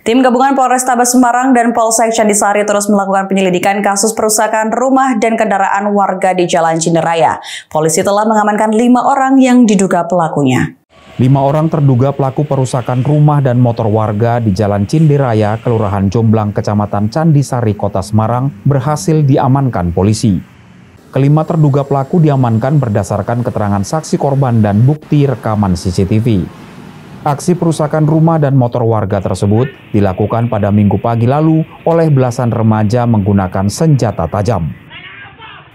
Tim gabungan Polrestabes Semarang dan Polsek Candisari terus melakukan penyelidikan kasus perusakan rumah dan kendaraan warga di Jalan Cinderaya. Polisi telah mengamankan lima orang yang diduga pelakunya. Lima orang terduga pelaku perusakan rumah dan motor warga di Jalan Cinderaya, Kelurahan Jomblang, Kecamatan Candisari, Kota Semarang berhasil diamankan polisi. Kelima terduga pelaku diamankan berdasarkan keterangan saksi korban dan bukti rekaman CCTV. Aksi perusakan rumah dan motor warga tersebut dilakukan pada minggu pagi lalu oleh belasan remaja menggunakan senjata tajam.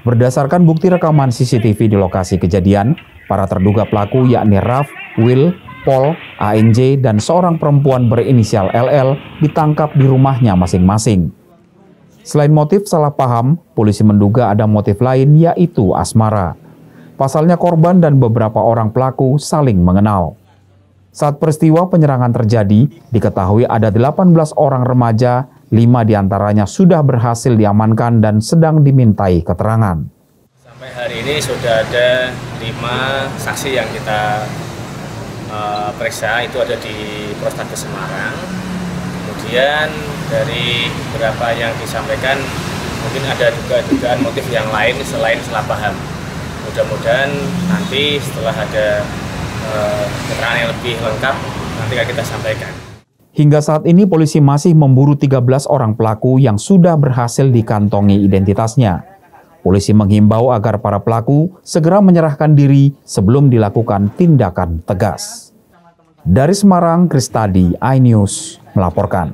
Berdasarkan bukti rekaman CCTV di lokasi kejadian, para terduga pelaku yakni Raf, Will, Paul, ANJ, dan seorang perempuan berinisial LL ditangkap di rumahnya masing-masing. Selain motif salah paham, polisi menduga ada motif lain yaitu asmara. Pasalnya korban dan beberapa orang pelaku saling mengenal. Saat peristiwa penyerangan terjadi, diketahui ada 18 orang remaja, lima di antaranya sudah berhasil diamankan dan sedang dimintai keterangan. Sampai hari ini sudah ada lima saksi yang kita uh, periksa, itu ada di Polrestabes Semarang. Kemudian dari beberapa yang disampaikan, mungkin ada juga dugaan motif yang lain selain salah paham. Mudah-mudahan nanti setelah ada Eh, keterangan yang lebih lengkap nanti kita sampaikan. Hingga saat ini polisi masih memburu 13 orang pelaku yang sudah berhasil dikantongi identitasnya. Polisi menghimbau agar para pelaku segera menyerahkan diri sebelum dilakukan tindakan tegas. Dari Semarang, Kristadi, iNews melaporkan.